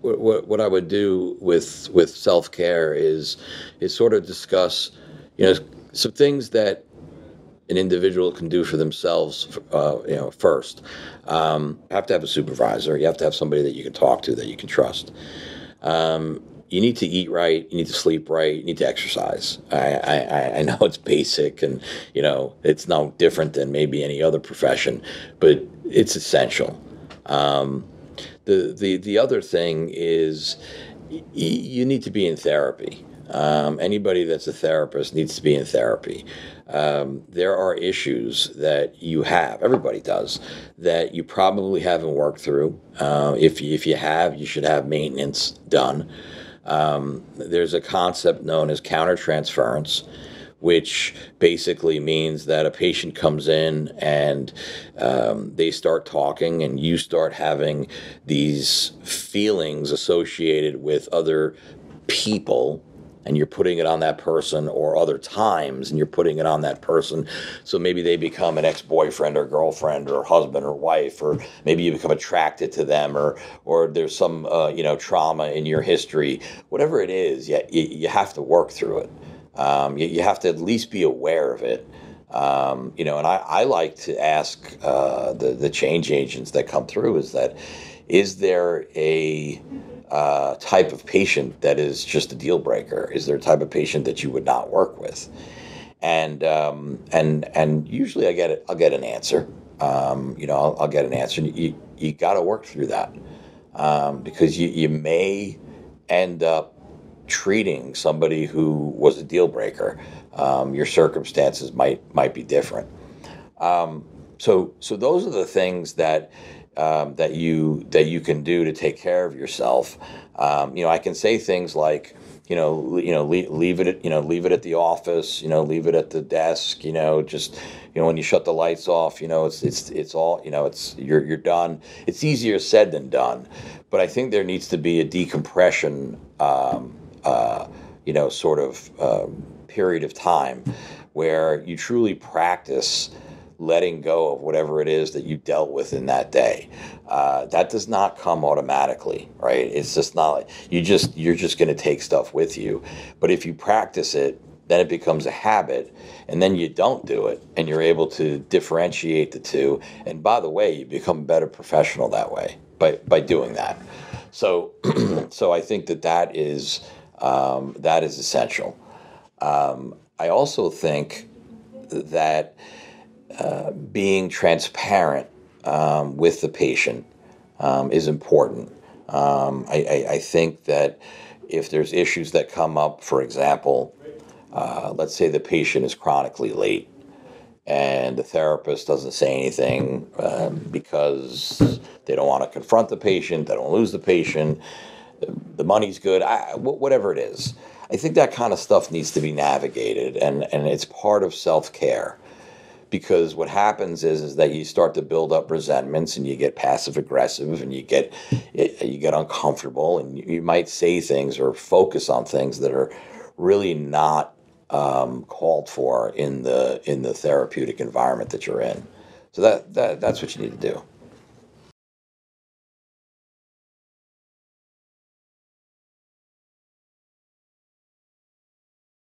what, what, I would do with with self care is is sort of discuss, you know, some things that an individual can do for themselves, uh, you know, first. Um, you have to have a supervisor. You have to have somebody that you can talk to that you can trust. Um, you need to eat right. You need to sleep right. You need to exercise. I, I, I know it's basic, and you know it's no different than maybe any other profession, but it's essential. Um, the the the other thing is y- you need to be in therapy. Um, anybody that's a therapist needs to be in therapy. Um, there are issues that you have, everybody does, that you probably haven't worked through. Uh, if, if you have, you should have maintenance done. Um, there's a concept known as countertransference, which basically means that a patient comes in and um, they start talking, and you start having these feelings associated with other people and you're putting it on that person or other times and you're putting it on that person. So maybe they become an ex-boyfriend or girlfriend or husband or wife or maybe you become attracted to them or or there's some uh, you know trauma in your history. Whatever it is you, you, you have to work through it um, you, you have to at least be aware of it um, you know and I, I like to ask uh, the, the change agents that come through is that is there a uh, type of patient that is just a deal breaker? Is there a type of patient that you would not work with? And um, and and usually I get it. I'll get an answer. Um, you know, I'll, I'll, get an answer. And You you got to work through that um, because you you may end up treating somebody who was a deal breaker. Um, your circumstances might might be different. Um, so so those are the things that um, that you that you can do to take care of yourself. Um, you know, I can say things like, you know, you know, leave, it, at, you know, leave it at the office, you know, leave it at the desk, you know, just, you know, when you shut the lights off, you know, it's it's it's all, you know, it's you're you're done. It's easier said than done, but I think there needs to be a decompression, um, uh, you know, sort of um, period of time where you truly practice letting go of whatever it is that you dealt with in that day. Uh, that does not come automatically, right? It's just not like you just you're just going to take stuff with you. But if you practice it, then it becomes a habit, and then you don't do it, and you're able to differentiate the two. And by the way, you become a better professional that way by by doing that. So, so I think that that is um, that is essential. Um, I also think that uh, being transparent um, with the patient um, is important. Um, I, I, I, think that if there's issues that come up, for example, uh, let's say the patient is chronically late and the therapist doesn't say anything um, because they don't want to confront the patient, they don't lose the patient, the money's good, I, whatever it is. I think that kind of stuff needs to be navigated, and, and it's part of self care because what happens is is that you start to build up resentments and you get passive aggressive and you get you get uncomfortable and you might say things or focus on things that are really not um, called for in the in the therapeutic environment that you're in. So that, that that's what you need to do.